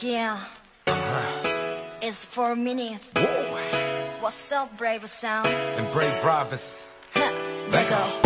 Yeah. Uh-huh. It's four minutes. Whoa. What's up, brave sound? And brave bravas. Let go.